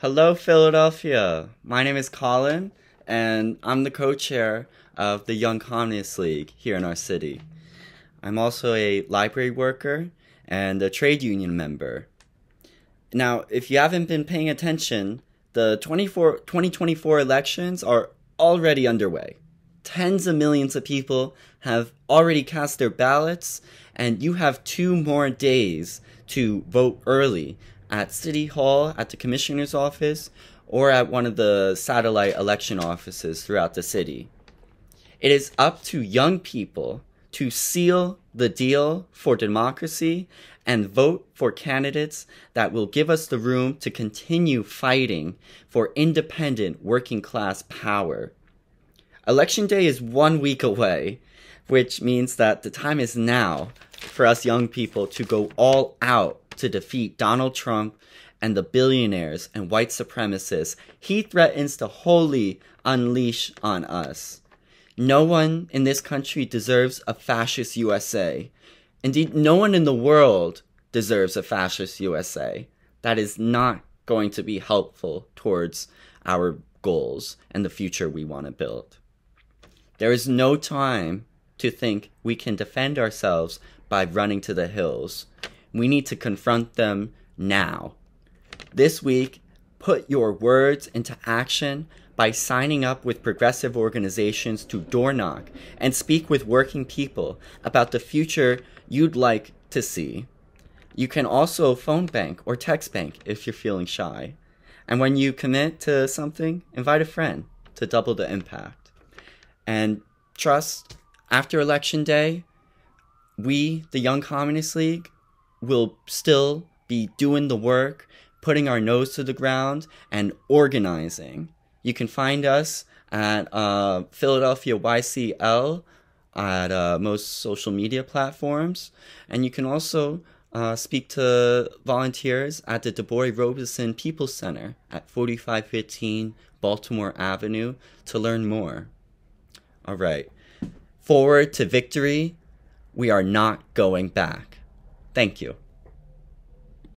Hello, Philadelphia. My name is Collin, and I'm the co chair of the Young Communist League here in our city. I'm also a library worker and a trade union member. Now, if you haven't been paying attention, the 24, 2024 elections are already underway. Tens of millions of people have already cast their ballots, and you have two more days to vote early at City Hall, at the Commissioner's office, or at one of the satellite election offices throughout the city. It is up to young people to seal the deal for democracy and vote for candidates that will give us the room to continue fighting for independent working class power. Election day is one week away, which means that the time is now for us young people to go all out to defeat Donald Trump and the billionaires and white supremacists he threatens to wholly unleash on us. No one in this country deserves a fascist USA. Indeed, no one in the world deserves a fascist USA. That is not going to be helpful towards our goals and the future we want to build. There is no time to think we can defend ourselves by running to the hills. We need to confront them now. This week, put your words into action by signing up with progressive organizations to door knock and speak with working people about the future you'd like to see. You can also phone bank or text bank if you're feeling shy. And when you commit to something, invite a friend to double the impact. And trust, after election day, we, the Young Communist League, will still be doing the work, putting our nose to the ground, and organizing. You can find us at uh, Philadelphia YCL at uh, most social media platforms, and you can also uh, speak to volunteers at the DuBois Robeson People Center at 4515 Baltimore Avenue to learn more. All right. Forward to victory. We are not going back. Thank you.